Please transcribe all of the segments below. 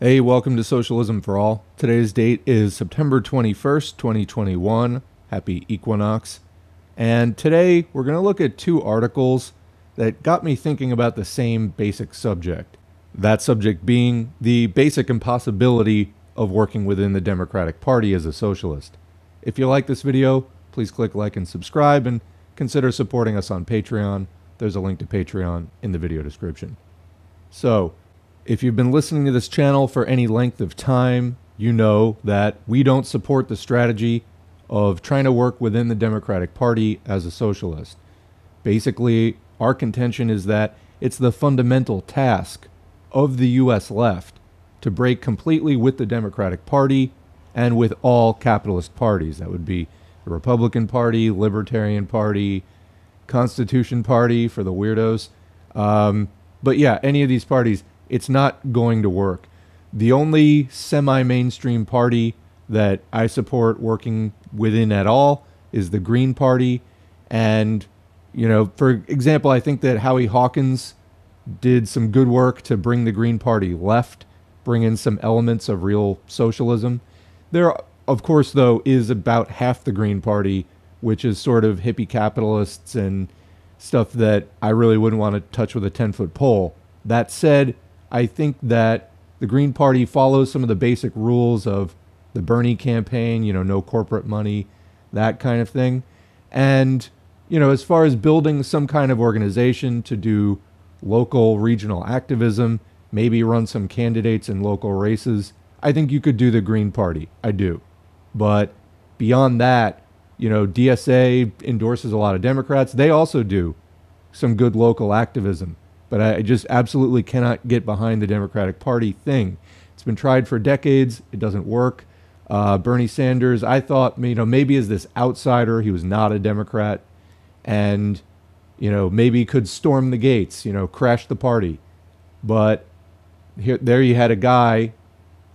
Hey, welcome to Socialism for All. Today's date is September 21st, 2021. Happy equinox. And today we're going to look at two articles that got me thinking about the same basic subject. That subject being the basic impossibility of working within the Democratic Party as a socialist. If you like this video, please click like and subscribe and consider supporting us on Patreon. There's a link to Patreon in the video description. So, if you've been listening to this channel for any length of time, you know that we don't support the strategy of trying to work within the Democratic Party as a socialist. Basically, our contention is that it's the fundamental task of the U.S. left to break completely with the Democratic Party and with all capitalist parties. That would be the Republican Party, Libertarian Party, Constitution Party for the weirdos. Um, but yeah, any of these parties it's not going to work. The only semi mainstream party that I support working within at all is the Green Party. And, you know, for example, I think that Howie Hawkins did some good work to bring the Green Party left, bring in some elements of real socialism. There, of course, though, is about half the Green Party, which is sort of hippie capitalists and stuff that I really wouldn't want to touch with a 10 foot pole. That said, I think that the Green Party follows some of the basic rules of the Bernie campaign, you know, no corporate money, that kind of thing. And, you know, as far as building some kind of organization to do local, regional activism, maybe run some candidates in local races, I think you could do the Green Party. I do. But beyond that, you know, DSA endorses a lot of Democrats. They also do some good local activism. But I just absolutely cannot get behind the Democratic Party thing. It's been tried for decades. It doesn't work. Uh, Bernie Sanders, I thought, you know, maybe as this outsider, he was not a Democrat, and you know, maybe could storm the gates, you know, crash the party. But here, there you had a guy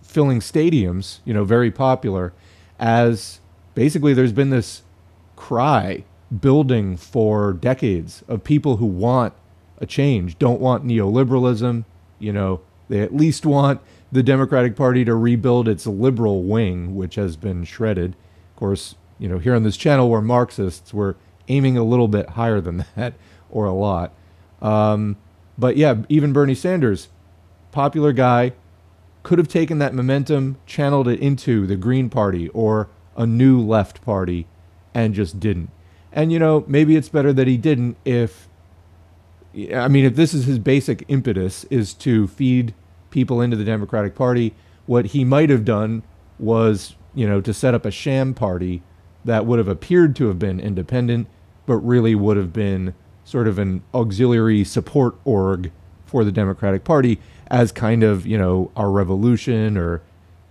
filling stadiums, you know, very popular, as basically there's been this cry building for decades of people who want a change, don't want neoliberalism. You know, they at least want the Democratic Party to rebuild its liberal wing, which has been shredded. Of course, you know, here on this channel, we're Marxists. We're aiming a little bit higher than that, or a lot. Um, but yeah, even Bernie Sanders, popular guy, could have taken that momentum, channeled it into the Green Party or a new left party, and just didn't. And you know, maybe it's better that he didn't if I mean, if this is his basic impetus is to feed people into the Democratic Party, what he might have done was, you know, to set up a sham party that would have appeared to have been independent, but really would have been sort of an auxiliary support org for the Democratic Party as kind of, you know, our revolution or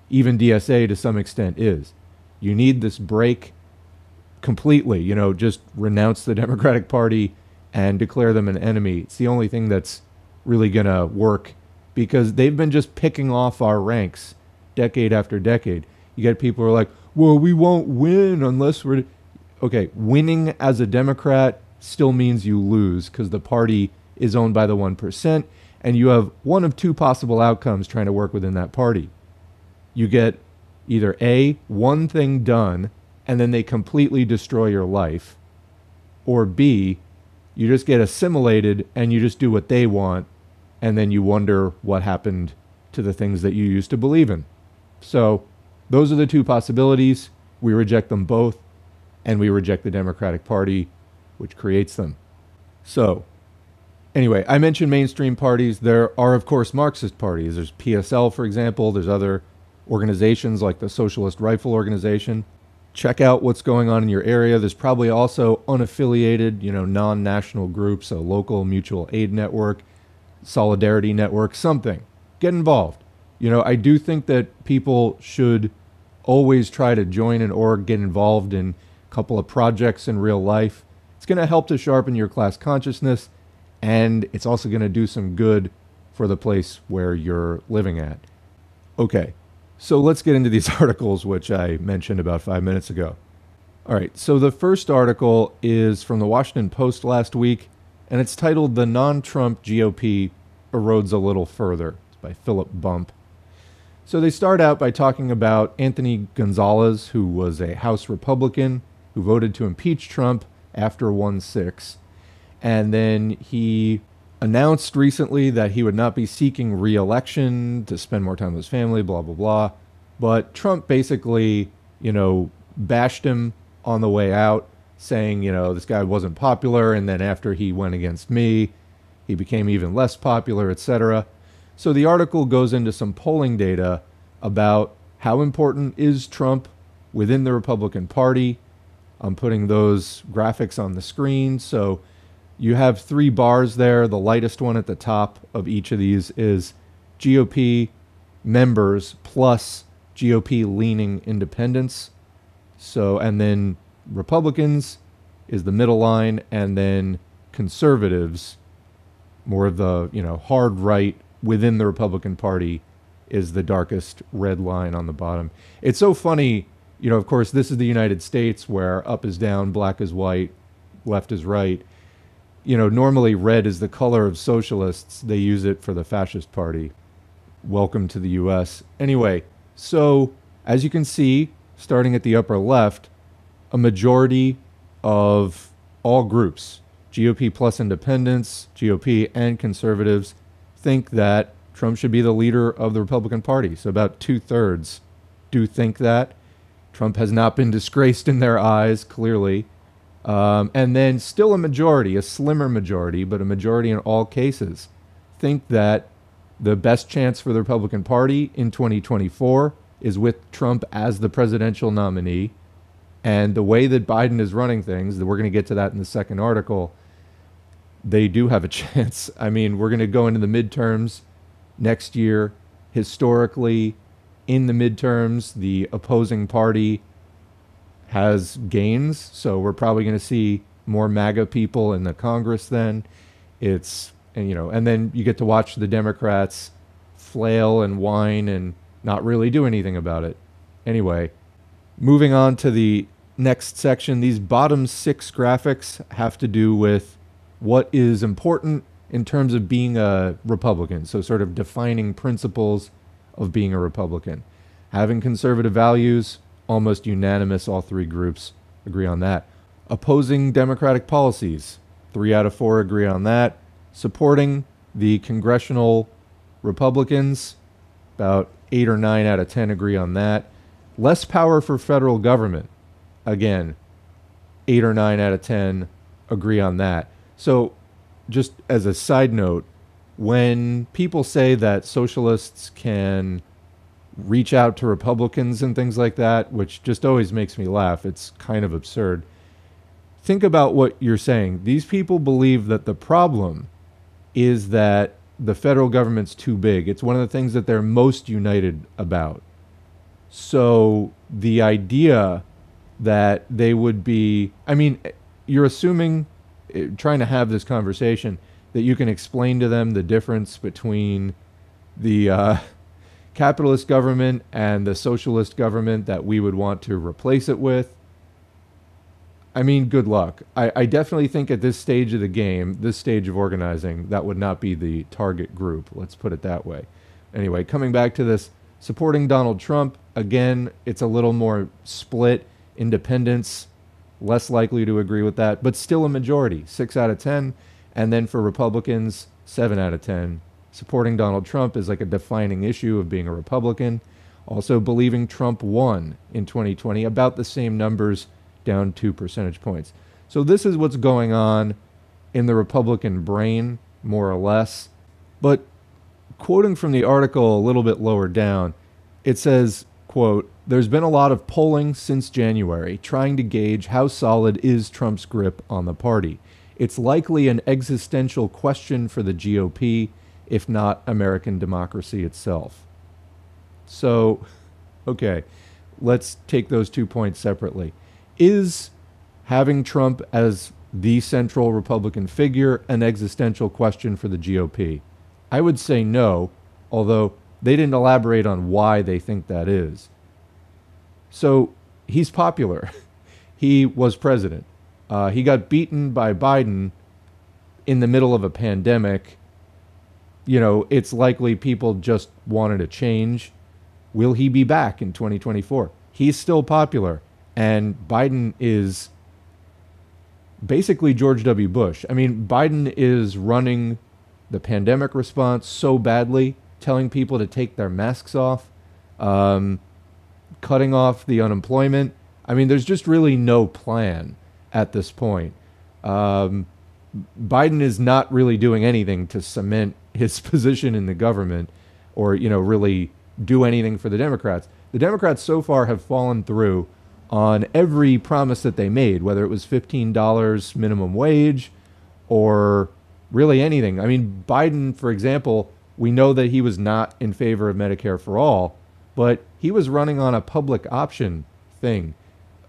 even DSA to some extent is. You need this break completely, you know, just renounce the Democratic Party and declare them an enemy. It's the only thing that's really going to work because they've been just picking off our ranks decade after decade. You get people who are like, well, we won't win unless we're. Okay, winning as a Democrat still means you lose because the party is owned by the 1%, and you have one of two possible outcomes trying to work within that party. You get either A, one thing done, and then they completely destroy your life, or B, you just get assimilated and you just do what they want, and then you wonder what happened to the things that you used to believe in. So, those are the two possibilities. We reject them both, and we reject the Democratic Party, which creates them. So, anyway, I mentioned mainstream parties. There are, of course, Marxist parties. There's PSL, for example. There's other organizations like the Socialist Rifle Organization check out what's going on in your area. There's probably also unaffiliated, you know, non-national groups, a local mutual aid network, solidarity network, something. Get involved. You know, I do think that people should always try to join an org, get involved in a couple of projects in real life. It's going to help to sharpen your class consciousness, and it's also going to do some good for the place where you're living at. Okay, so let's get into these articles, which I mentioned about five minutes ago. All right, so the first article is from the Washington Post last week, and it's titled The Non Trump GOP Erodes a Little Further. It's by Philip Bump. So they start out by talking about Anthony Gonzalez, who was a House Republican who voted to impeach Trump after 1 6. And then he announced recently that he would not be seeking re election to spend more time with his family, blah, blah, blah. But Trump basically, you know, bashed him on the way out, saying, you know, this guy wasn't popular. And then after he went against me, he became even less popular, etc. So the article goes into some polling data about how important is Trump within the Republican Party. I'm putting those graphics on the screen. So you have three bars there. The lightest one at the top of each of these is GOP members plus GOP leaning independents. So, and then Republicans is the middle line, and then conservatives, more of the, you know, hard right within the Republican Party, is the darkest red line on the bottom. It's so funny, you know, of course, this is the United States where up is down, black is white, left is right. You know, normally red is the color of socialists. They use it for the fascist party. Welcome to the US. Anyway, so as you can see, starting at the upper left, a majority of all groups, GOP plus independents, GOP and conservatives, think that Trump should be the leader of the Republican Party. So about two thirds do think that. Trump has not been disgraced in their eyes, clearly. Um, and then still a majority, a slimmer majority, but a majority in all cases, think that the best chance for the Republican Party in 2024 is with Trump as the presidential nominee. And the way that Biden is running things, that we're going to get to that in the second article, they do have a chance. I mean, we're going to go into the midterms next year. Historically, in the midterms, the opposing party has gains. So we're probably going to see more MAGA people in the Congress then. It's, and, you know, and then you get to watch the Democrats flail and whine and not really do anything about it. Anyway, moving on to the next section, these bottom six graphics have to do with what is important in terms of being a Republican. So, sort of defining principles of being a Republican. Having conservative values, almost unanimous, all three groups agree on that. Opposing Democratic policies, three out of four agree on that. Supporting the congressional Republicans, about eight or nine out of 10 agree on that. Less power for federal government. Again, eight or nine out of 10 agree on that. So, just as a side note, when people say that socialists can reach out to Republicans and things like that, which just always makes me laugh, it's kind of absurd. Think about what you're saying. These people believe that the problem is that the federal government's too big. It's one of the things that they're most united about. So the idea that they would be, I mean, you're assuming, eh, trying to have this conversation, that you can explain to them the difference between the uh, capitalist government and the socialist government that we would want to replace it with. I mean, good luck. I, I, definitely think at this stage of the game, this stage of organizing, that would not be the target group. Let's put it that way. Anyway, coming back to this, supporting Donald Trump, again, it's a little more split. Independents, less likely to agree with that, but still a majority, six out of 10. And then for Republicans, seven out of 10. Supporting Donald Trump is like a defining issue of being a Republican. Also, believing Trump won in 2020, about the same numbers down two percentage points. So this is what's going on in the Republican brain, more or less. But quoting from the article a little bit lower down, it says, quote, there's been a lot of polling since January trying to gauge how solid is Trump's grip on the party. It's likely an existential question for the GOP, if not American democracy itself. So, okay, let's take those two points separately. Is having Trump as the central Republican figure an existential question for the GOP? I would say no, although they didn't elaborate on why they think that is. So he's popular. he was president. Uh, he got beaten by Biden in the middle of a pandemic. You know, it's likely people just wanted a change. Will he be back in 2024? He's still popular, and Biden is basically George W. Bush. I mean, Biden is running the pandemic response so badly, telling people to take their masks off, um, cutting off the unemployment. I mean, there's just really no plan at this point. Um, Biden is not really doing anything to cement his position in the government or, you know, really do anything for the Democrats. The Democrats so far have fallen through on every promise that they made, whether it was $15 minimum wage or really anything. I mean, Biden, for example, we know that he was not in favor of Medicare for all, but he was running on a public option thing,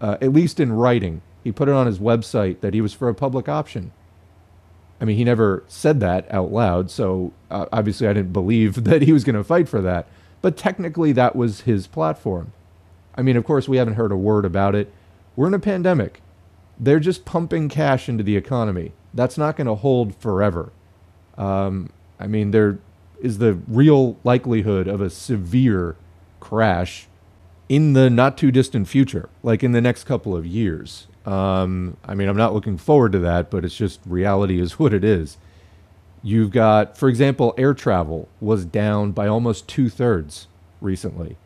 uh, at least in writing. He put it on his website that he was for a public option. I mean, he never said that out loud, so uh, obviously I didn't believe that he was going to fight for that. But technically, that was his platform. I mean, of course, we haven't heard a word about it. We're in a pandemic. They're just pumping cash into the economy. That's not going to hold forever. Um, I mean, there is the real likelihood of a severe crash in the not too distant future, like in the next couple of years. Um, I mean, I'm not looking forward to that, but it's just reality is what it is. You've got, for example, air travel was down by almost two thirds recently.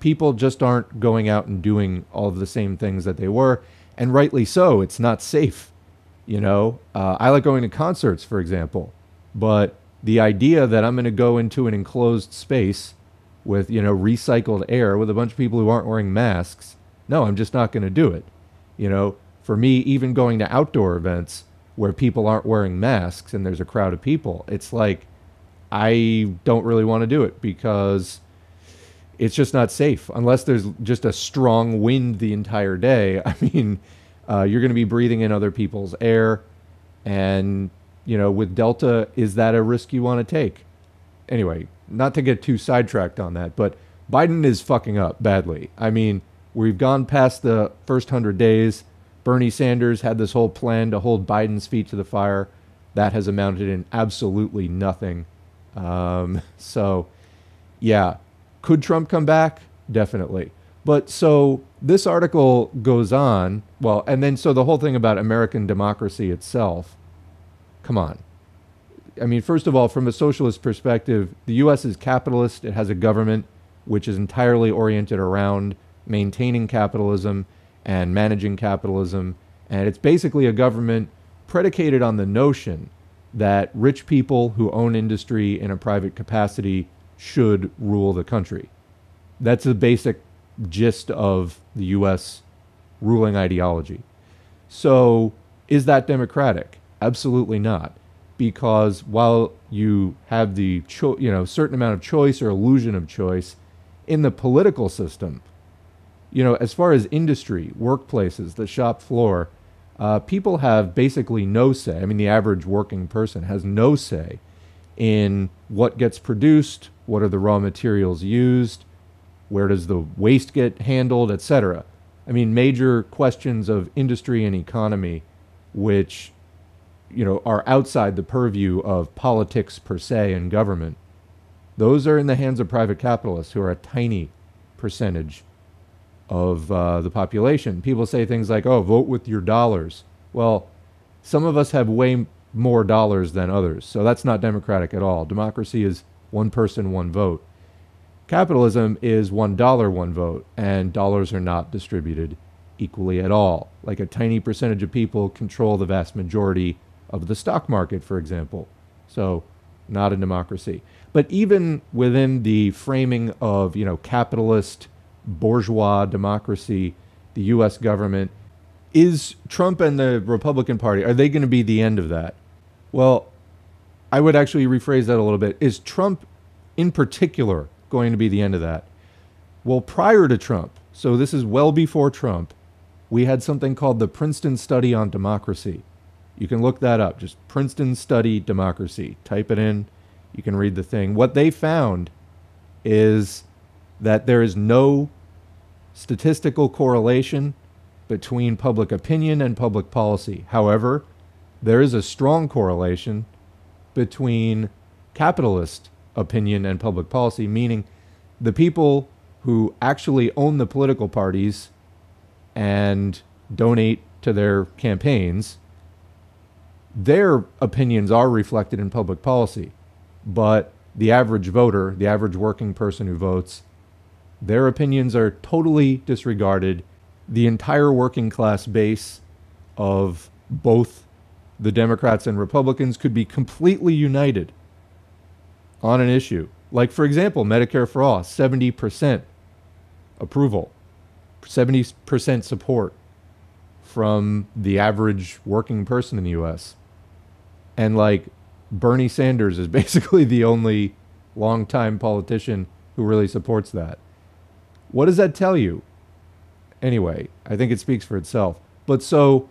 People just aren't going out and doing all of the same things that they were, and rightly so. It's not safe. You know, uh, I like going to concerts, for example, but the idea that I'm going to go into an enclosed space with, you know, recycled air with a bunch of people who aren't wearing masks, no, I'm just not going to do it. You know, for me, even going to outdoor events, where people aren't wearing masks and there's a crowd of people. It's like I don't really want to do it because it's just not safe unless there's just a strong wind the entire day. I mean, uh, you're going to be breathing in other people's air, and you know, with Delta, is that a risk you want to take? Anyway, not to get too sidetracked on that, but Biden is fucking up badly. I mean, we've gone past the first hundred days Bernie Sanders had this whole plan to hold Biden's feet to the fire. That has amounted in absolutely nothing. Um, so, yeah, could Trump come back? Definitely. But so this article goes on. Well, and then so the whole thing about American democracy itself. Come on. I mean, first of all, from a socialist perspective, the U.S. is capitalist. It has a government which is entirely oriented around maintaining capitalism and managing capitalism. And it's basically a government predicated on the notion that rich people who own industry in a private capacity should rule the country. That's the basic gist of the US ruling ideology. So, is that democratic? Absolutely not. Because while you have the cho- you know certain amount of choice or illusion of choice in the political system, you know, as far as industry, workplaces, the shop floor, uh, people have basically no say. I mean, the average working person has no say in what gets produced, what are the raw materials used, where does the waste get handled, etc. I mean, major questions of industry and economy, which you know are outside the purview of politics per se and government. Those are in the hands of private capitalists who are a tiny percentage of uh, the population. People say things like, oh, vote with your dollars. Well, some of us have way more dollars than others, so that's not democratic at all. Democracy is one person, one vote. Capitalism is one dollar, one vote, and dollars are not distributed equally at all. Like a tiny percentage of people control the vast majority of the stock market, for example. So, not a democracy. But even within the framing of, you know, capitalist bourgeois democracy, the U.S. government. Is Trump and the Republican Party, are they going to be the end of that? Well, I would actually rephrase that a little bit. Is Trump in particular going to be the end of that? Well, prior to Trump, so this is well before Trump, we had something called the Princeton Study on Democracy. You can look that up. Just Princeton Study Democracy. Type it in. You can read the thing. What they found is that there is no statistical correlation between public opinion and public policy. However, there is a strong correlation between capitalist opinion and public policy, meaning the people who actually own the political parties and donate to their campaigns, their opinions are reflected in public policy. But the average voter, the average working person who votes, their opinions are totally disregarded. The entire working class base of both the Democrats and Republicans could be completely united on an issue. Like, for example, Medicare for All, 70% approval, 70% support from the average working person in the US. And like Bernie Sanders is basically the only longtime politician who really supports that. What does that tell you? Anyway, I think it speaks for itself. But so,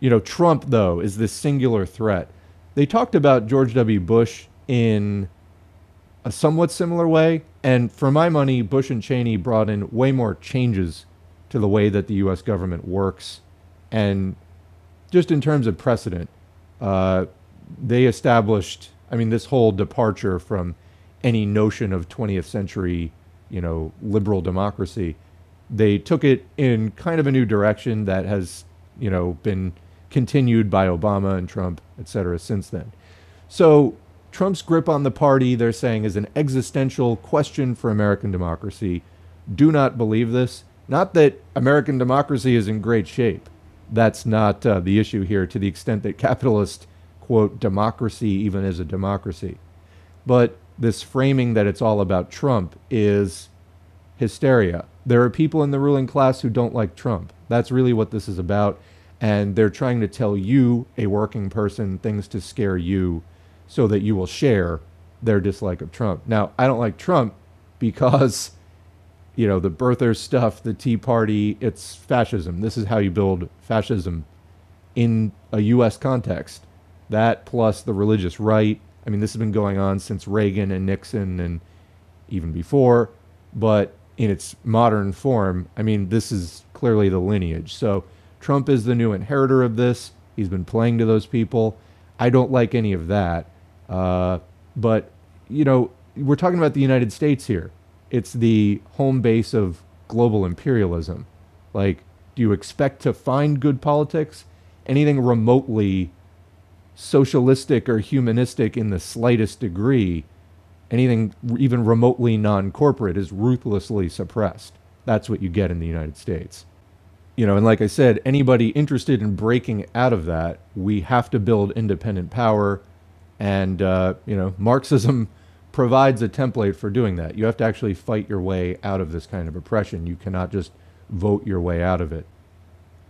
you know, Trump, though, is this singular threat. They talked about George W. Bush in a somewhat similar way. And for my money, Bush and Cheney brought in way more changes to the way that the U.S. government works. And just in terms of precedent, uh, they established, I mean, this whole departure from any notion of 20th century, you know, liberal democracy. They took it in kind of a new direction that has, you know, been continued by Obama and Trump, et cetera, since then. So Trump's grip on the party, they're saying, is an existential question for American democracy. Do not believe this. Not that American democracy is in great shape. That's not uh, the issue here to the extent that capitalist, quote, democracy even is a democracy. But this framing that it's all about Trump is hysteria. There are people in the ruling class who don't like Trump. That's really what this is about. And they're trying to tell you, a working person, things to scare you so that you will share their dislike of Trump. Now, I don't like Trump because, you know, the birther stuff, the Tea Party, it's fascism. This is how you build fascism in a U.S. context. That plus the religious right. I mean, this has been going on since Reagan and Nixon and even before, but in its modern form, I mean, this is clearly the lineage. So Trump is the new inheritor of this. He's been playing to those people. I don't like any of that. Uh, but, you know, we're talking about the United States here. It's the home base of global imperialism. Like, do you expect to find good politics? Anything remotely socialistic or humanistic in the slightest degree, anything even remotely non corporate is ruthlessly suppressed. That's what you get in the United States. You know, and like I said, anybody interested in breaking out of that, we have to build independent power and, uh, you know, Marxism provides a template for doing that. You have to actually fight your way out of this kind of oppression. You cannot just vote your way out of it.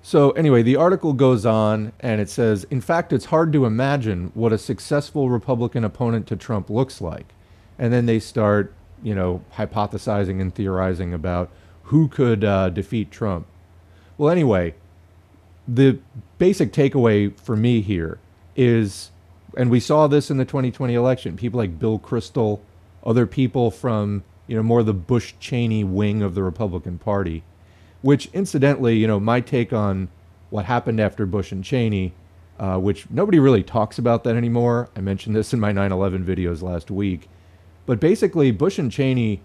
So, anyway, the article goes on and it says, in fact, it's hard to imagine what a successful Republican opponent to Trump looks like. And then they start, you know, hypothesizing and theorizing about who could uh, defeat Trump. Well, anyway, the basic takeaway for me here is and we saw this in the 2020 election. People like Bill Kristol, other people from you know more the Bush Cheney wing of the Republican Party, which incidentally, you know, my take on what happened after Bush and Cheney, uh, which nobody really talks about that anymore. I mentioned this in my 9/11 videos last week, but basically, Bush and Cheney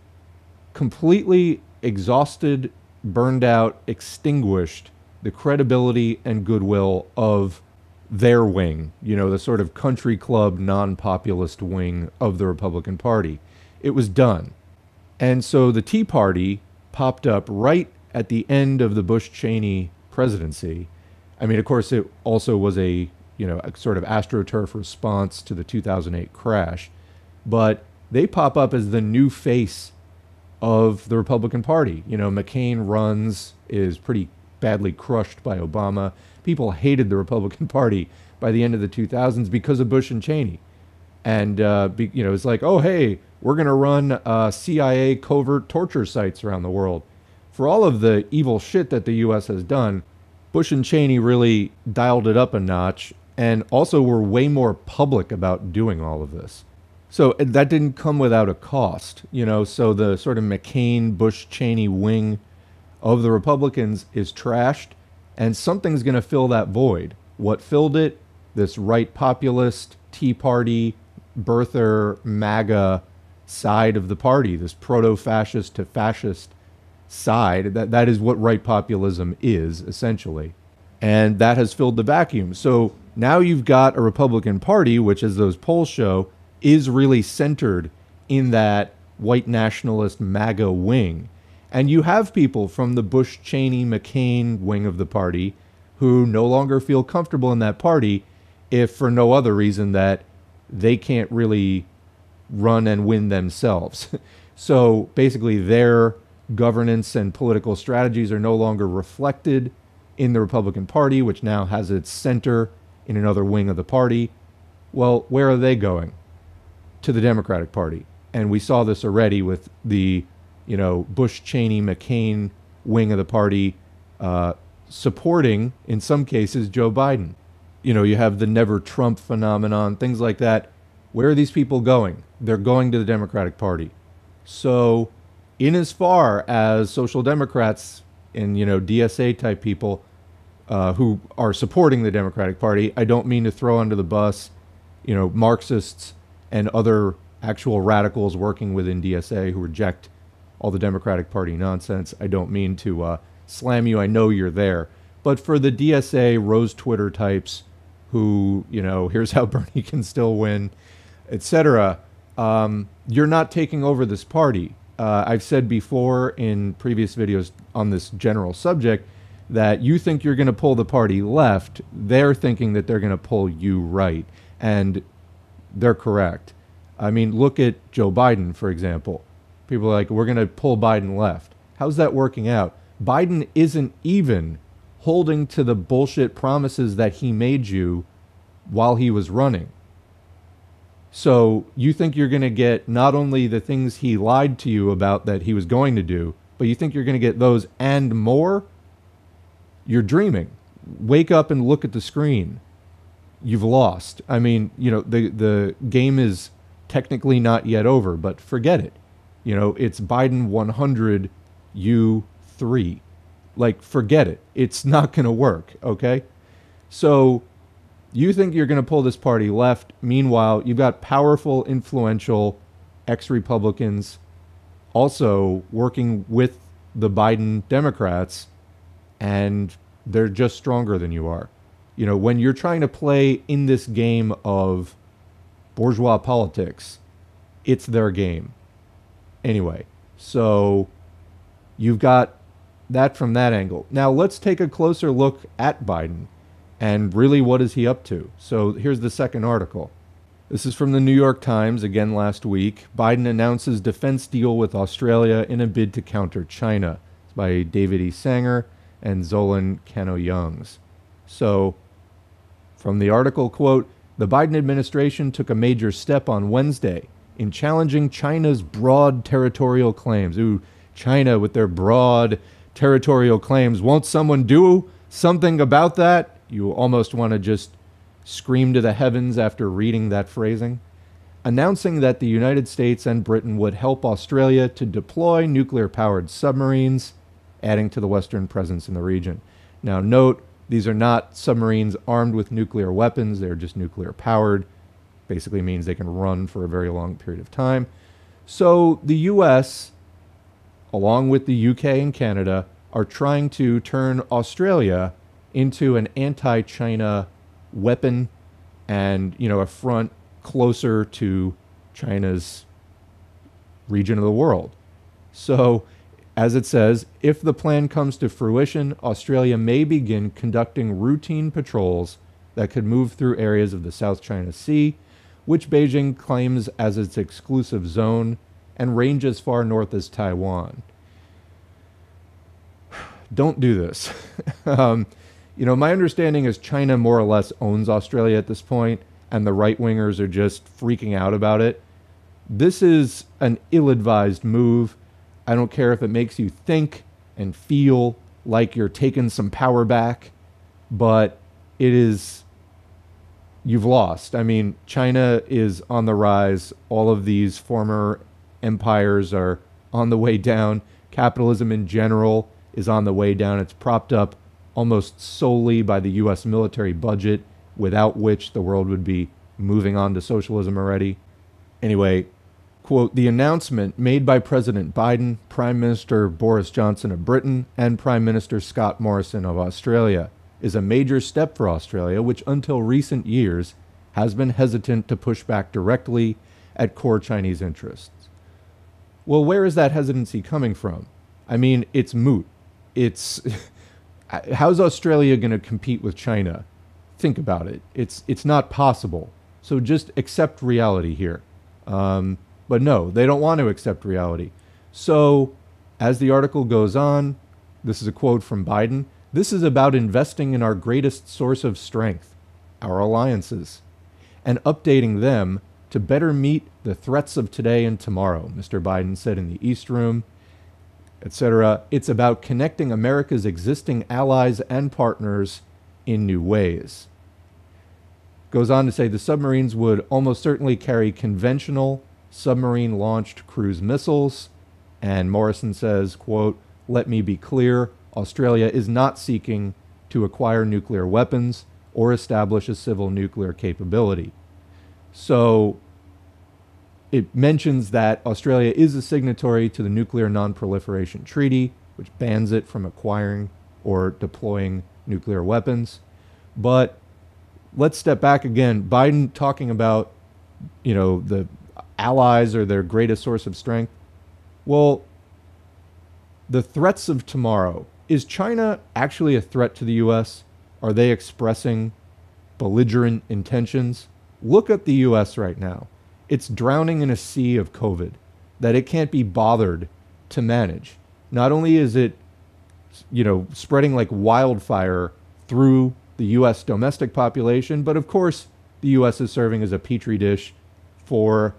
completely exhausted, burned out, extinguished the credibility and goodwill of their wing, you know, the sort of country club, non populist wing of the Republican Party. It was done. And so the Tea Party popped up right at the end of the Bush Cheney presidency. I mean, of course, it also was a, you know, a sort of astroturf response to the 2008 crash. But they pop up as the new face of the Republican Party. You know, McCain runs, is pretty badly crushed by Obama people hated the Republican Party by the end of the 2000s because of Bush and Cheney. And, uh, be, you know, it's like, oh, hey, we're going to run uh, CIA covert torture sites around the world. For all of the evil shit that the U.S. has done, Bush and Cheney really dialed it up a notch and also were way more public about doing all of this. So that didn't come without a cost, you know. So the sort of McCain, Bush, Cheney wing of the Republicans is trashed and something's going to fill that void. What filled it? This right populist, Tea Party, birther, MAGA side of the party, this proto fascist to fascist side. That that is what right populism is essentially, and that has filled the vacuum. So now you've got a Republican Party, which, as those polls show, is really centered in that white nationalist MAGA wing. And you have people from the Bush, Cheney, McCain wing of the party who no longer feel comfortable in that party if for no other reason that they can't really run and win themselves. so basically, their governance and political strategies are no longer reflected in the Republican Party, which now has its center in another wing of the party. Well, where are they going? To the Democratic Party. And we saw this already with the, you know, Bush, Cheney, McCain wing of the party uh, supporting, in some cases, Joe Biden. You know, you have the never Trump phenomenon, things like that. Where are these people going? They're going to the Democratic Party. So, in as far as social democrats and, you know, DSA type people uh, who are supporting the Democratic Party. I don't mean to throw under the bus, you know, Marxists and other actual radicals working within DSA who reject all the Democratic Party nonsense. I don't mean to uh, slam you. I know you're there. But for the DSA Rose Twitter types who, you know, here's how Bernie can still win, etc., um, you're not taking over this party. Uh, I've said before in previous videos on this general subject that you think you're going to pull the party left, they're thinking that they're going to pull you right. And they're correct. I mean, look at Joe Biden, for example. People are like, we're going to pull Biden left. How's that working out? Biden isn't even holding to the bullshit promises that he made you while he was running. So you think you're going to get not only the things he lied to you about that he was going to do, but you think you're going to get those and more? you're dreaming. Wake up and look at the screen. You've lost. I mean, you know, the the game is technically not yet over, but forget it. You know, it's Biden 100, you 3. Like, forget it. It's not going to work, okay? So, you think you're going to pull this party left. Meanwhile, you've got powerful, influential ex Republicans also working with the Biden Democrats and they're just stronger than you are. You know, when you're trying to play in this game of bourgeois politics, it's their game. Anyway, so you've got that from that angle. Now let's take a closer look at Biden and really what is he up to. So here's the second article. This is from the New York Times again last week. Biden announces defense deal with Australia in a bid to counter China. It's by David E. Sanger and Zolan Kano-Youngs. So, from the article, quote, the Biden administration took a major step on Wednesday in challenging China's broad territorial claims. Ooh, China with their broad territorial claims. Won't someone do something about that? You almost want to just scream to the heavens after reading that phrasing. Announcing that the United States and Britain would help Australia to deploy nuclear powered submarines adding to the Western presence in the region. Now, note these are not submarines armed with nuclear weapons, they're just nuclear powered. Basically means they can run for a very long period of time. So the US, along with the UK and Canada, are trying to turn Australia into an anti China weapon and, you know, a front closer to China's region of the world. So as it says, if the plan comes to fruition, Australia may begin conducting routine patrols that could move through areas of the South China Sea, which Beijing claims as its exclusive zone and range as far north as Taiwan. Don't do this. um, you know, my understanding is China more or less owns Australia at this point, and the right wingers are just freaking out about it. This is an ill advised move I don't care if it makes you think and feel like you're taking some power back, but it is, you've lost. I mean, China is on the rise. All of these former empires are on the way down. Capitalism in general is on the way down. It's propped up almost solely by the US military budget, without which the world would be moving on to socialism already. Anyway, quote, the announcement made by President Biden, Prime Minister Boris Johnson of Britain, and Prime Minister Scott Morrison of Australia is a major step for Australia, which until recent years has been hesitant to push back directly at core Chinese interests. Well, where is that hesitancy coming from? I mean, it's moot. It's how's Australia going to compete with China? Think about it. It's it's not possible. So just accept reality here. Um, but no, they don't want to accept reality. So, as the article goes on, this is a quote from Biden. This is about investing in our greatest source of strength, our alliances, and updating them to better meet the threats of today and tomorrow, Mr. Biden said in the East Room, etc. It's about connecting America's existing allies and partners in new ways. Goes on to say the submarines would almost certainly carry conventional submarine launched cruise missiles. And Morrison says, quote, let me be clear, Australia is not seeking to acquire nuclear weapons or establish a civil nuclear capability. So it mentions that Australia is a signatory to the Nuclear Non-Proliferation Treaty, which bans it from acquiring or deploying nuclear weapons. But let's step back again. Biden talking about, you know, the allies are their greatest source of strength. Well, the threats of tomorrow is China actually a threat to the U.S.? Are they expressing belligerent intentions? Look at the U.S. right now. It's drowning in a sea of COVID that it can't be bothered to manage. Not only is it, you know, spreading like wildfire through the U.S. domestic population, but of course, the U.S. is serving as a petri dish for,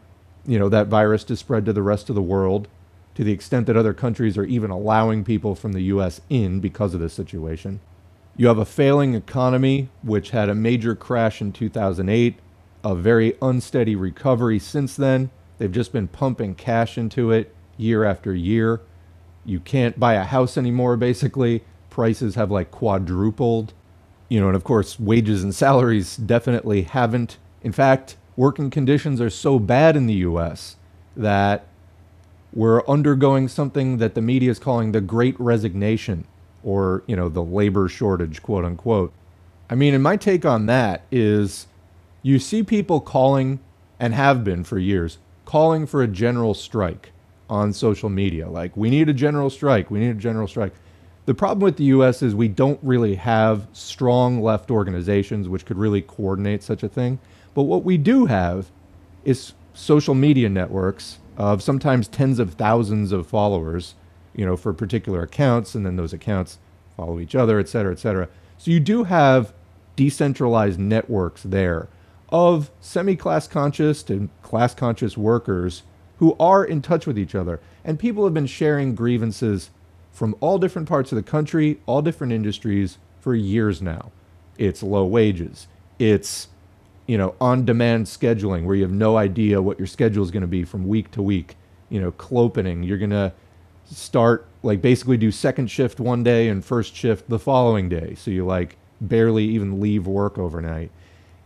you know, that virus to spread to the rest of the world to the extent that other countries are even allowing people from the US in because of this situation. You have a failing economy, which had a major crash in 2008, a very unsteady recovery since then. They've just been pumping cash into it year after year. You can't buy a house anymore, basically. Prices have like quadrupled. You know, and of course, wages and salaries definitely haven't. In fact, working conditions are so bad in the US that we're undergoing something that the media is calling the great resignation or, you know, the labor shortage, quote unquote. I mean, and my take on that is you see people calling and have been for years calling for a general strike on social media. Like, we need a general strike. We need a general strike. The problem with the US is we don't really have strong left organizations which could really coordinate such a thing. But what we do have is social media networks of sometimes tens of thousands of followers, you know, for particular accounts, and then those accounts follow each other, et cetera, et cetera. So you do have decentralized networks there of semi-class conscious and class conscious workers who are in touch with each other. And people have been sharing grievances from all different parts of the country, all different industries for years now. It's low wages. It's you know, on demand scheduling where you have no idea what your schedule is going to be from week to week. You know, clopening, you're going to start like basically do second shift one day and first shift the following day. So you like barely even leave work overnight.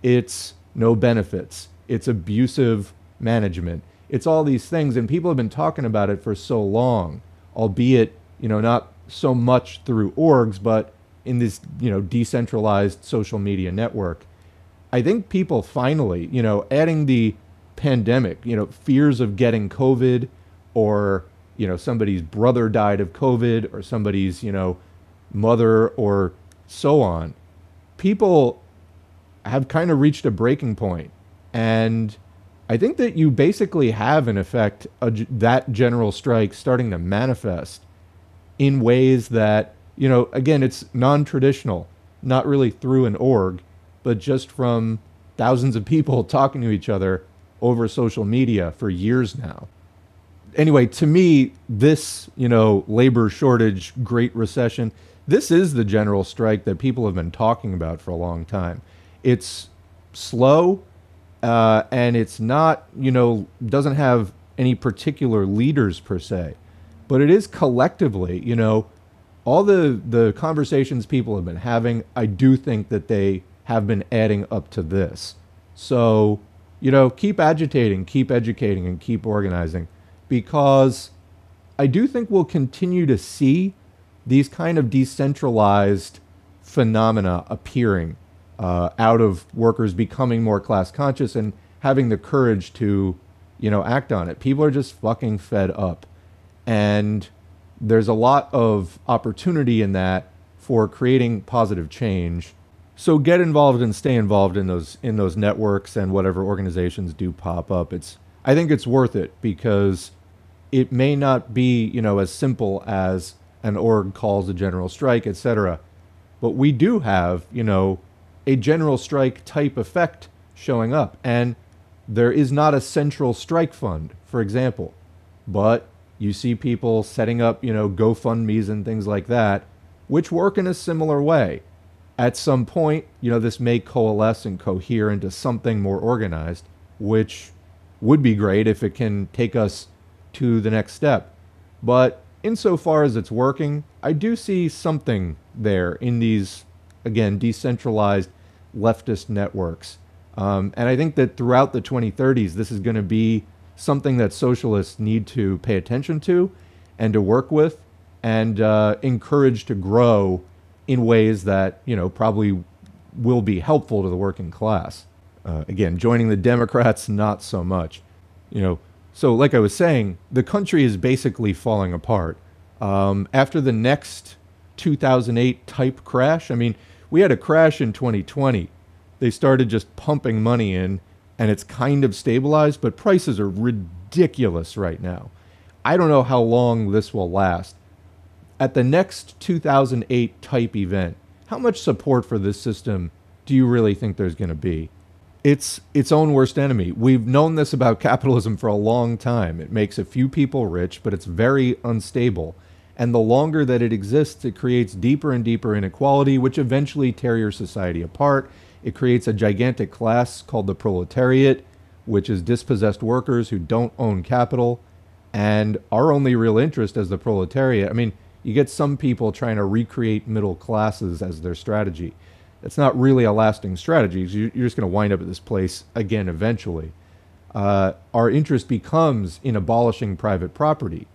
It's no benefits. It's abusive management. It's all these things and people have been talking about it for so long, albeit, you know, not so much through orgs, but in this, you know, decentralized social media network I think people finally, you know, adding the pandemic, you know, fears of getting COVID or, you know, somebody's brother died of COVID or somebody's, you know, mother or so on. People have kind of reached a breaking point. And I think that you basically have, in effect, a, that general strike starting to manifest in ways that, you know, again, it's non traditional, not really through an org but just from thousands of people talking to each other over social media for years now. Anyway, to me, this, you know, labor shortage, great recession, this is the general strike that people have been talking about for a long time. It's slow uh, and it's not, you know, doesn't have any particular leaders per se, but it is collectively, you know, all the the conversations people have been having. I do think that they have been adding up to this. So you know, keep agitating, keep educating, and keep organizing because I do think we'll continue to see these kind of decentralized phenomena appearing uh, out of workers becoming more class conscious and having the courage to, you know, act on it. People are just fucking fed up. And there's a lot of opportunity in that for creating positive change. So get involved and stay involved in those in those networks and whatever organizations do pop up. It's I think it's worth it because it may not be, you know, as simple as an org calls a general strike, etc. But we do have, you know, a general strike type effect showing up. And there is not a central strike fund, for example. But you see people setting up, you know, GoFundMe's and things like that, which work in a similar way. At some point, you know, this may coalesce and cohere into something more organized, which would be great if it can take us to the next step. But insofar as it's working, I do see something there in these, again, decentralized leftist networks. Um, and I think that throughout the 2030s, this is going to be something that socialists need to pay attention to and to work with and uh, encourage to grow in ways that, you know, probably will be helpful to the working class. Uh, again, joining the Democrats, not so much. You know, so like I was saying, the country is basically falling apart. Um, after the next 2008 type crash, I mean, we had a crash in 2020. They started just pumping money in and it's kind of stabilized, but prices are ridiculous right now. I don't know how long this will last. At the next 2008 type event, how much support for this system do you really think there's going to be? It's its own worst enemy. We've known this about capitalism for a long time. It makes a few people rich, but it's very unstable. And the longer that it exists, it creates deeper and deeper inequality, which eventually tear your society apart. It creates a gigantic class called the proletariat, which is dispossessed workers who don't own capital. And our only real interest as the proletariat, I mean, you get some people trying to recreate middle classes as their strategy. That's not really a lasting strategy. You're just going to wind up at this place again eventually. Uh, our interest becomes in abolishing private property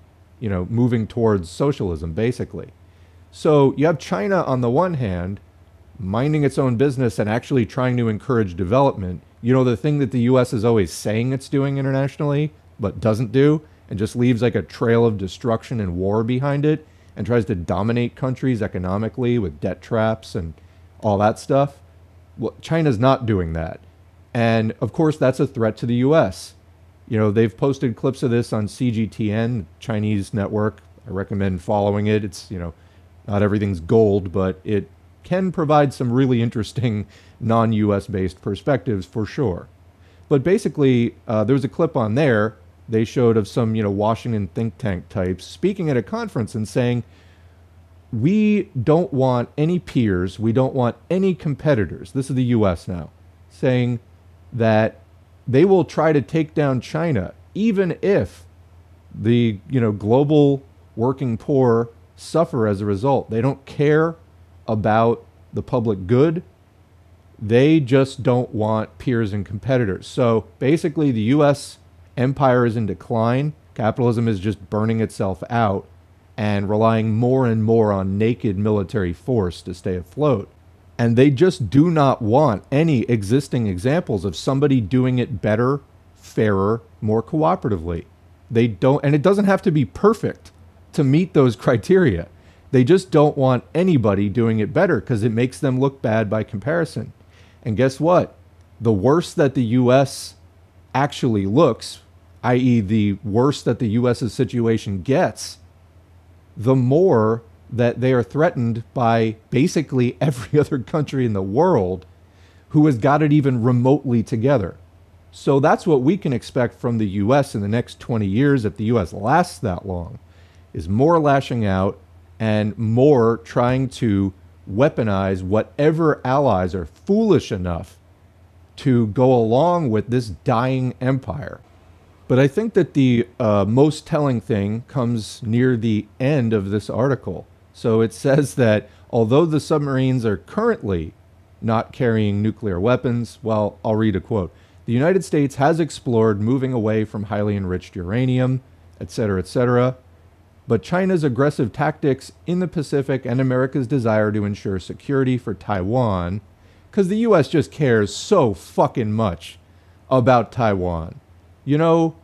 you know, moving towards socialism, basically. So you have China on the one hand, minding its own business and actually trying to encourage development. You know, the thing that the U.S. is always saying it's doing internationally, but doesn't do, and just leaves like a trail of destruction and war behind it, and tries to dominate countries economically with debt traps and all that stuff. Well, China's not doing that. And of course, that's a threat to the U.S. You know, they've posted clips of this on CGTN, Chinese network. I recommend following it. It's, you know, not everything's gold, but it can provide some really interesting non US based perspectives for sure. But basically, uh, there was a clip on there they showed of some, you know, Washington think tank types speaking at a conference and saying, we don't want any peers, we don't want any competitors. This is the US now, saying that they will try to take down China, even if the you know global working poor suffer as a result. They don't care about the public good. They just don't want peers and competitors. So basically, the U.S. empire is in decline. Capitalism is just burning itself out and relying more and more on naked military force to stay afloat. And they just do not want any existing examples of somebody doing it better, fairer, more cooperatively. They don't, and it doesn't have to be perfect to meet those criteria. They just don't want anybody doing it better because it makes them look bad by comparison. And guess what? The worse that the US actually looks, i.e., the worse that the US's situation gets, the more that they are threatened by basically every other country in the world who has got it even remotely together. So that's what we can expect from the US in the next 20 years if the US lasts that long is more lashing out and more trying to weaponize whatever allies are foolish enough to go along with this dying empire. But I think that the uh, most telling thing comes near the end of this article. So it says that although the submarines are currently not carrying nuclear weapons, well, I'll read a quote. The United States has explored moving away from highly enriched uranium, etc., etc. But China's aggressive tactics in the Pacific and America's desire to ensure security for Taiwan, because the US just cares so fucking much about Taiwan. You know,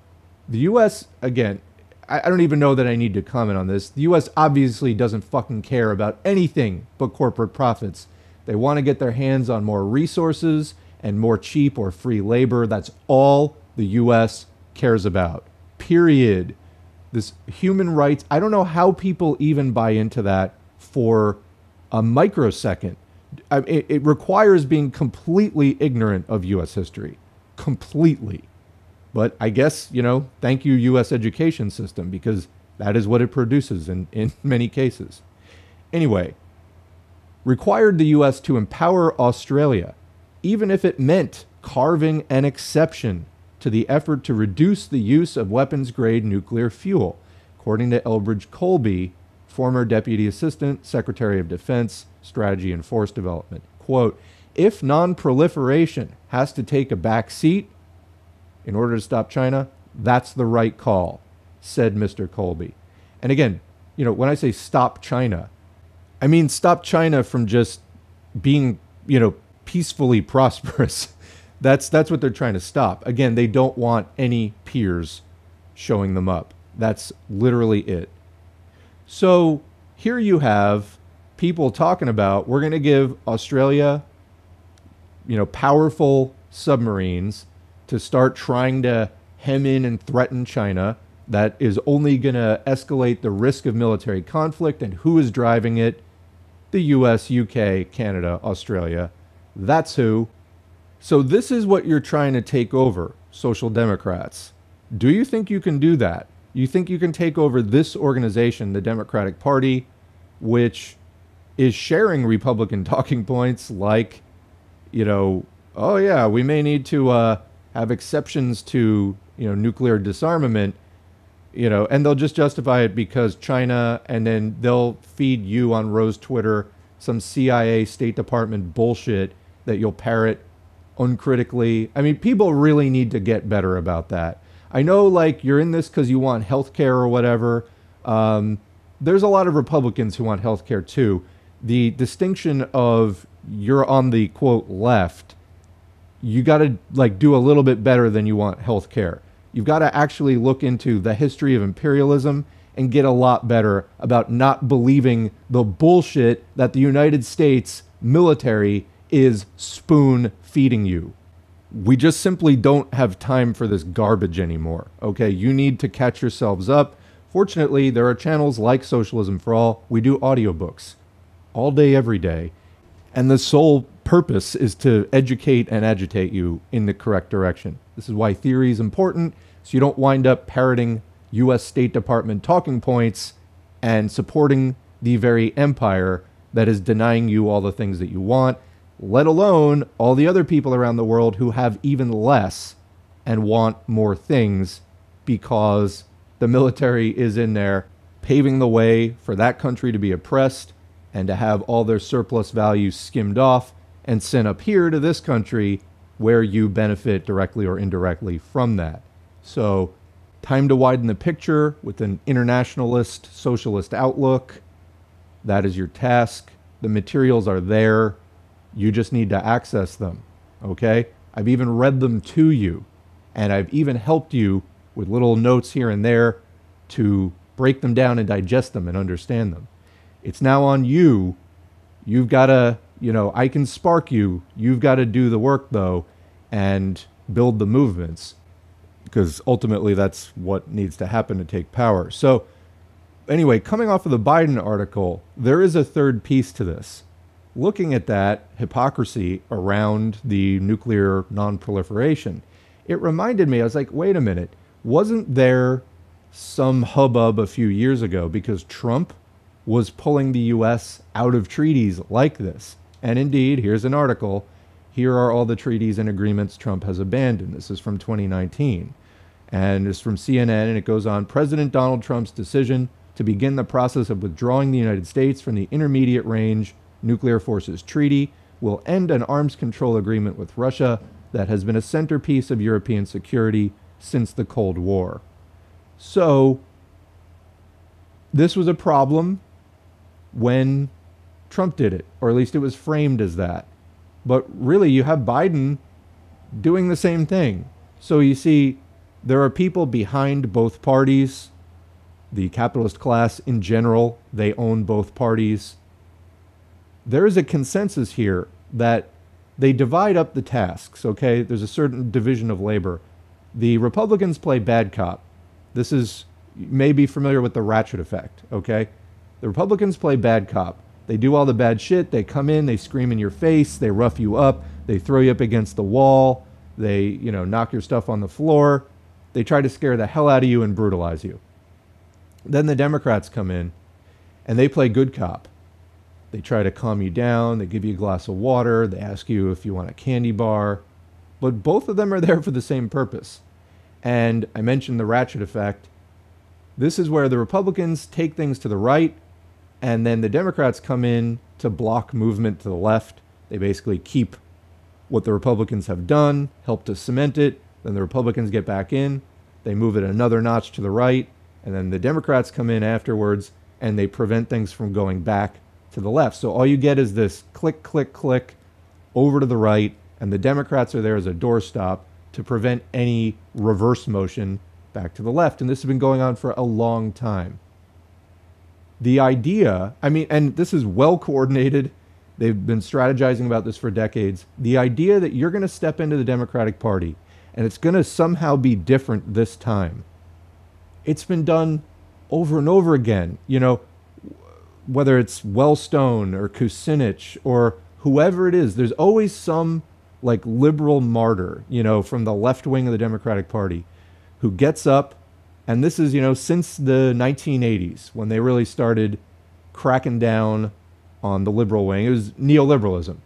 the US, again, I, I don't even know that I need to comment on this. The US obviously doesn't fucking care about anything but corporate profits. They want to get their hands on more resources and more cheap or free labor. That's all the US cares about. Period. This human rights, I don't know how people even buy into that for a microsecond. I, it, it requires being completely ignorant of US history. Completely. But I guess, you know, thank you, US education system, because that is what it produces in, in many cases. Anyway, required the US to empower Australia, even if it meant carving an exception to the effort to reduce the use of weapons grade nuclear fuel, according to Elbridge Colby, former Deputy Assistant Secretary of Defense, Strategy and Force Development. Quote, if non proliferation has to take a back seat, in order to stop China, that's the right call, said Mr. Colby. And again, you know, when I say stop China, I mean stop China from just being, you know, peacefully prosperous. that's that's what they're trying to stop. Again, they don't want any peers showing them up. That's literally it. So, here you have people talking about we're going to give Australia you know, powerful submarines to start trying to hem in and threaten China. That is only going to escalate the risk of military conflict. And who is driving it? The US, UK, Canada, Australia. That's who. So, this is what you're trying to take over, Social Democrats. Do you think you can do that? You think you can take over this organization, the Democratic Party, which is sharing Republican talking points like, you know, oh yeah, we may need to uh, have exceptions to you know nuclear disarmament you know and they'll just justify it because china and then they'll feed you on rose twitter some cia state department bullshit that you'll parrot uncritically. I mean people really need to get better about that. I know like you're in this because you want health care or whatever. Um, there's a lot of republicans who want health care too. The distinction of you're on the quote left you got to like do a little bit better than you want health care. You've got to actually look into the history of imperialism and get a lot better about not believing the bullshit that the United States military is spoon feeding you. We just simply don't have time for this garbage anymore. Okay, you need to catch yourselves up. Fortunately, there are channels like Socialism for All. We do audiobooks all day, every day. And the sole purpose is to educate and agitate you in the correct direction. This is why theory is important, so you don't wind up parroting US State Department talking points and supporting the very empire that is denying you all the things that you want, let alone all the other people around the world who have even less and want more things because the military is in there paving the way for that country to be oppressed and to have all their surplus value skimmed off and sent up here to this country where you benefit directly or indirectly from that. So, time to widen the picture with an internationalist, socialist outlook. That is your task. The materials are there. You just need to access them. Okay? I've even read them to you, and I've even helped you with little notes here and there to break them down and digest them and understand them. It's now on you. You've got to you know, I can spark you. You've got to do the work though and build the movements because ultimately that's what needs to happen to take power. So, anyway, coming off of the Biden article, there is a third piece to this. Looking at that hypocrisy around the nuclear nonproliferation, it reminded me, I was like, wait a minute, wasn't there some hubbub a few years ago because Trump was pulling the US out of treaties like this? And indeed, here's an article. Here are all the treaties and agreements Trump has abandoned. This is from 2019. And it's from CNN, and it goes on President Donald Trump's decision to begin the process of withdrawing the United States from the Intermediate Range Nuclear Forces Treaty will end an arms control agreement with Russia that has been a centerpiece of European security since the Cold War. So, this was a problem when Trump did it, or at least it was framed as that. But really, you have Biden doing the same thing. So you see, there are people behind both parties. The capitalist class in general, they own both parties. There is a consensus here that they divide up the tasks, okay? There's a certain division of labor. The Republicans play bad cop. This is, you may be familiar with the ratchet effect, okay? The Republicans play bad cop. They do all the bad shit. They come in, they scream in your face, they rough you up, they throw you up against the wall, they, you know, knock your stuff on the floor. They try to scare the hell out of you and brutalize you. Then the Democrats come in and they play good cop. They try to calm you down, they give you a glass of water, they ask you if you want a candy bar. But both of them are there for the same purpose. And I mentioned the ratchet effect. This is where the Republicans take things to the right and then the Democrats come in to block movement to the left. They basically keep what the Republicans have done, help to cement it. Then the Republicans get back in. They move it another notch to the right. And then the Democrats come in afterwards and they prevent things from going back to the left. So all you get is this click, click, click over to the right. And the Democrats are there as a doorstop to prevent any reverse motion back to the left. And this has been going on for a long time the idea, I mean, and this is well coordinated. They've been strategizing about this for decades. The idea that you're going to step into the Democratic Party and it's going to somehow be different this time. It's been done over and over again. You know, whether it's Wellstone or Kucinich or whoever it is, there's always some like liberal martyr, you know, from the left wing of the Democratic Party who gets up and this is, you know, since the 1980s when they really started cracking down on the liberal wing. It was neoliberalism,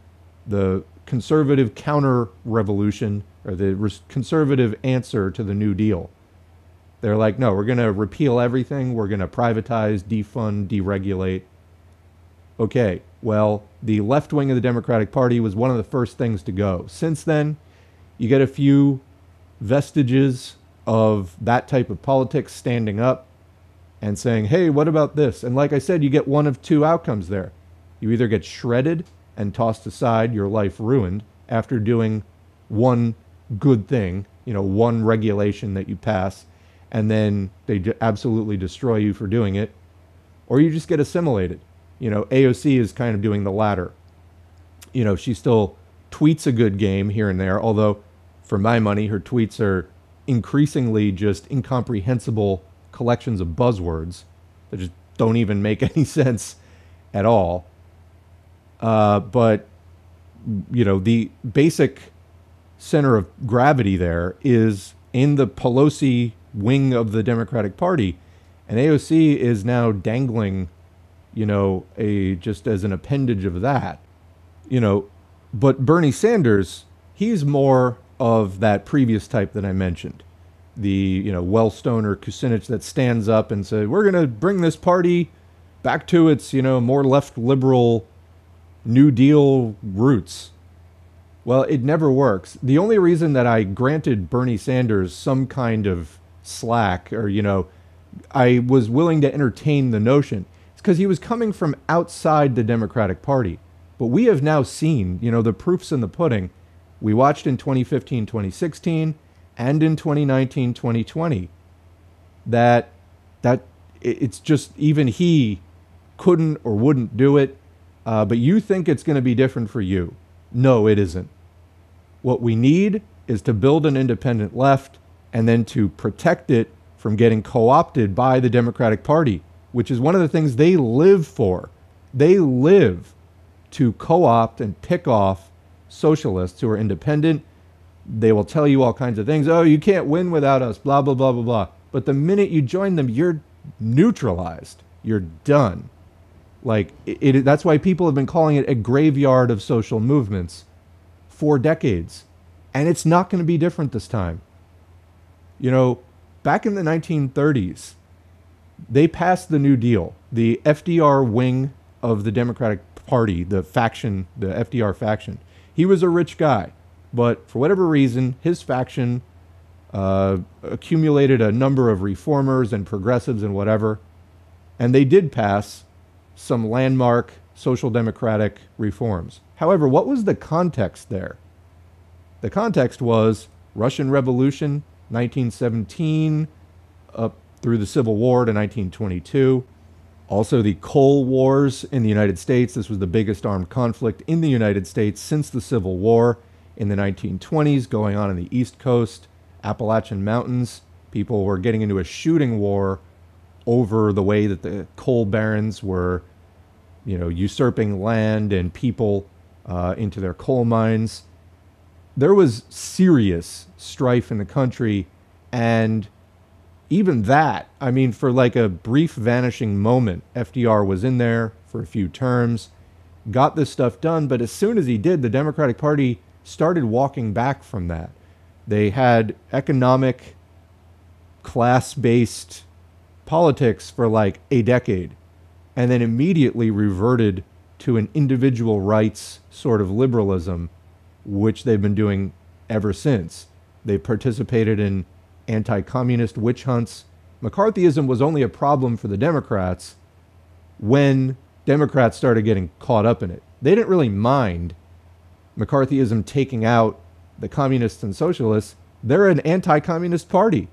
the conservative counter revolution or the res- conservative answer to the New Deal. They're like, no, we're going to repeal everything. We're going to privatize, defund, deregulate. Okay, well, the left wing of the Democratic Party was one of the first things to go. Since then, you get a few vestiges of that type of politics standing up and saying, hey, what about this? And like I said, you get one of two outcomes there. You either get shredded and tossed aside, your life ruined after doing one good thing, you know, one regulation that you pass, and then they absolutely destroy you for doing it, or you just get assimilated. You know, AOC is kind of doing the latter. You know, she still tweets a good game here and there, although for my money, her tweets are increasingly just incomprehensible collections of buzzwords that just don't even make any sense at all. Uh, but you know, the basic center of gravity there is in the Pelosi wing of the Democratic Party, and AOC is now dangling, you know, a just as an appendage of that, you know. But Bernie Sanders, he's more of that previous type that I mentioned. The, you know, Wellstone or Kucinich that stands up and says, we're going to bring this party back to its, you know, more left liberal New Deal roots. Well, it never works. The only reason that I granted Bernie Sanders some kind of slack or, you know, I was willing to entertain the notion is because he was coming from outside the Democratic Party. But we have now seen, you know, the proof's in the pudding we watched in 2015, 2016, and in 2019, 2020 that that it's just even he couldn't or wouldn't do it. Uh, but you think it's going to be different for you. No, it isn't. What we need is to build an independent left and then to protect it from getting co opted by the Democratic Party, which is one of the things they live for. They live to co opt and pick off socialists who are independent. They will tell you all kinds of things. Oh, you can't win without us, blah, blah, blah, blah, blah. But the minute you join them, you're neutralized. You're done. Like, it, it, that's why people have been calling it a graveyard of social movements for decades. And it's not going to be different this time. You know, back in the 1930s, they passed the New Deal. The FDR wing of the Democratic Party, the faction, the FDR faction, he was a rich guy. But for whatever reason, his faction uh, accumulated a number of reformers and progressives and whatever, and they did pass some landmark social democratic reforms. However, what was the context there? The context was Russian Revolution, 1917, up through the Civil War to 1922. Also, the coal wars in the United States. This was the biggest armed conflict in the United States since the Civil War in the 1920s, going on in the East Coast, Appalachian Mountains. People were getting into a shooting war over the way that the coal barons were, you know, usurping land and people uh, into their coal mines. There was serious strife in the country, and even that, I mean, for like a brief vanishing moment, FDR was in there for a few terms, got this stuff done, but as soon as he did, the Democratic Party started walking back from that. They had economic, class based politics for like a decade and then immediately reverted to an individual rights sort of liberalism, which they've been doing ever since. They participated in anti communist witch hunts. McCarthyism was only a problem for the Democrats when Democrats started getting caught up in it. They didn't really mind McCarthyism taking out the communists and socialists. They're an anti communist party,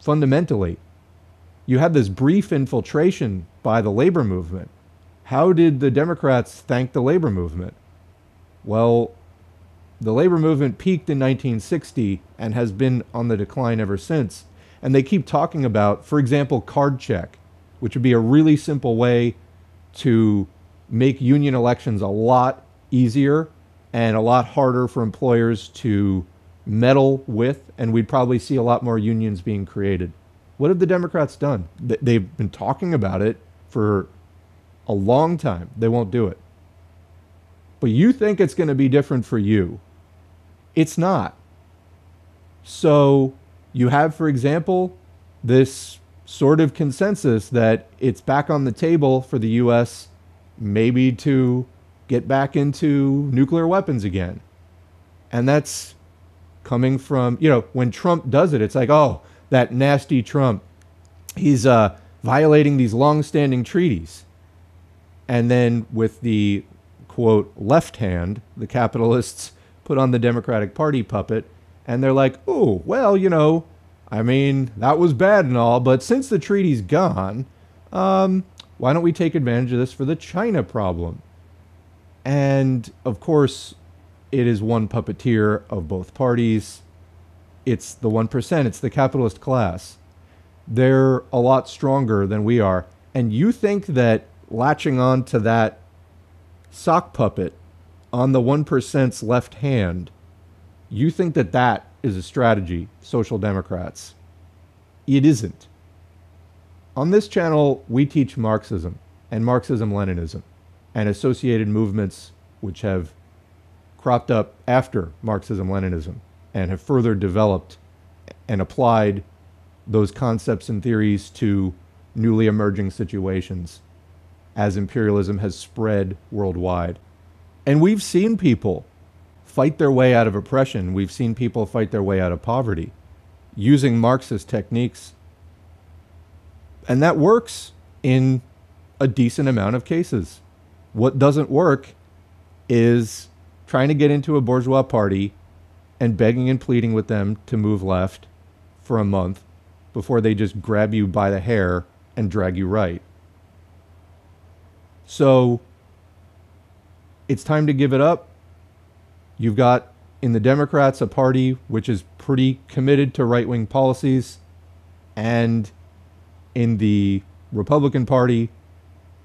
fundamentally. You had this brief infiltration by the labor movement. How did the Democrats thank the labor movement? Well, the labor movement peaked in 1960 and has been on the decline ever since. And they keep talking about, for example, card check, which would be a really simple way to make union elections a lot easier and a lot harder for employers to meddle with, and we'd probably see a lot more unions being created. What have the Democrats done? They've been talking about it for a long time. They won't do it. But you think it's going to be different for you. It's not. So you have, for example, this sort of consensus that it's back on the table for the U.S. maybe to get back into nuclear weapons again. And that's coming from, you know, when Trump does it, it's like, oh, that nasty Trump. He's uh, violating these long-standing treaties. And then with the quote left hand, the capitalists put on the Democratic Party puppet, and they're like, oh, well, you know, I mean, that was bad and all, but since the treaty's gone, um, why don't we take advantage of this for the China problem? And of course, it is one puppeteer of both parties it's the 1%, it's the capitalist class. They're a lot stronger than we are. And you think that latching on to that sock puppet on the 1%'s left hand, you think that that is a strategy, social democrats. It isn't. On this channel, we teach Marxism and Marxism Leninism and associated movements which have cropped up after Marxism Leninism and have further developed and applied those concepts and theories to newly emerging situations as imperialism has spread worldwide. And we've seen people fight their way out of oppression. We've seen people fight their way out of poverty using Marxist techniques. And that works in a decent amount of cases. What doesn't work is trying to get into a bourgeois party and begging and pleading with them to move left for a month before they just grab you by the hair and drag you right. So it's time to give it up. You've got in the Democrats a party which is pretty committed to right wing policies, and in the Republican Party,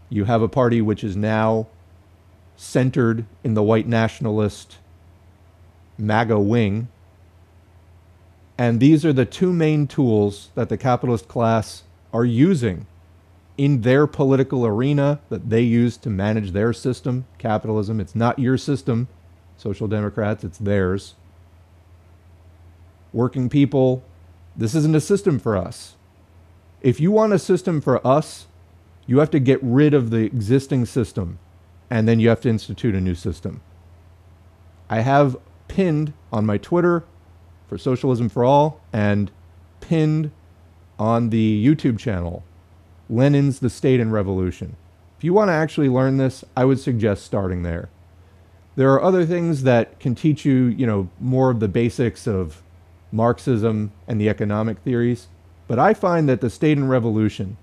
you have a party which is now centered in the white nationalist MAGA wing. And these are the two main tools that the capitalist class are using in their political arena that they use to manage their system, capitalism. It's not your system, social democrats, it's theirs. Working people, this isn't a system for us. If you want a system for us, you have to get rid of the existing system and then you have to institute a new system. I have pinned on my Twitter for Socialism for All and pinned on the YouTube channel, Lenin's The State and Revolution. If you want to actually learn this, I would suggest starting there. There are other things that can teach you, you know, more of the basics of Marxism and the economic theories, but I find that The State and Revolution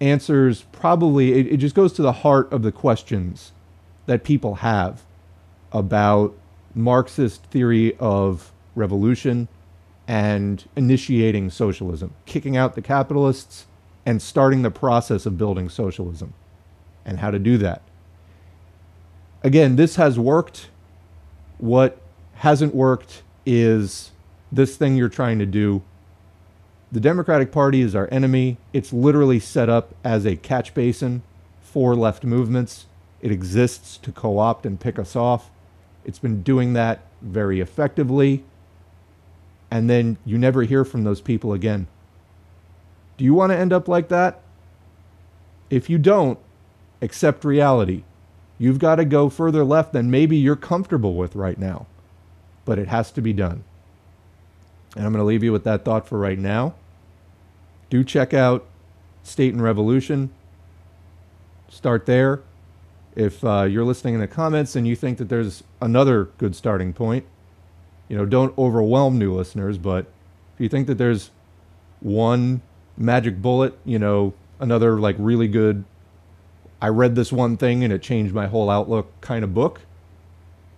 answers probably, it, it just goes to the heart of the questions that people have about Marxist theory of revolution and initiating socialism, kicking out the capitalists and starting the process of building socialism and how to do that. Again, this has worked. What hasn't worked is this thing you're trying to do. The Democratic Party is our enemy. It's literally set up as a catch basin for left movements. It exists to co opt and pick us off. It's been doing that very effectively. And then you never hear from those people again. Do you want to end up like that? If you don't, accept reality. You've got to go further left than maybe you're comfortable with right now. But it has to be done. And I'm going to leave you with that thought for right now. Do check out State and Revolution. Start there. If uh, you're listening in the comments and you think that there's another good starting point, you know, don't overwhelm new listeners, but if you think that there's one magic bullet, you know, another like really good, I read this one thing and it changed my whole outlook kind of book,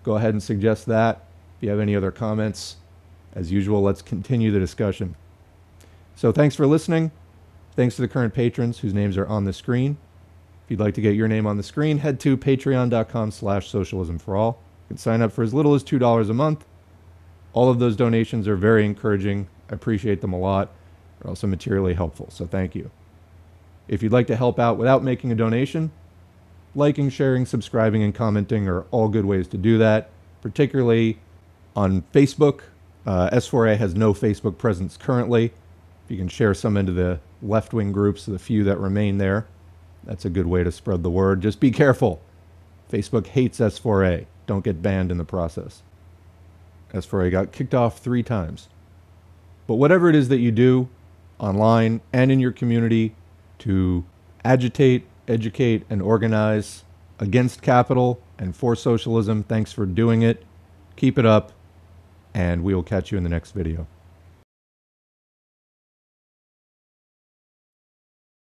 go ahead and suggest that. If you have any other comments, as usual, let's continue the discussion. So thanks for listening. Thanks to the current patrons whose names are on the screen. If you'd like to get your name on the screen, head to patreon.com slash socialism for all. You can sign up for as little as $2 a month. All of those donations are very encouraging. I appreciate them a lot. Also materially helpful, so thank you. If you'd like to help out without making a donation, liking, sharing, subscribing, and commenting are all good ways to do that, particularly on Facebook. Uh, S4A has no Facebook presence currently. If you can share some into the left wing groups, the few that remain there, that's a good way to spread the word. Just be careful. Facebook hates S4A. Don't get banned in the process. S4A got kicked off three times. But whatever it is that you do online and in your community to agitate, educate, and organize against capital and for socialism, thanks for doing it. Keep it up, and we will catch you in the next video.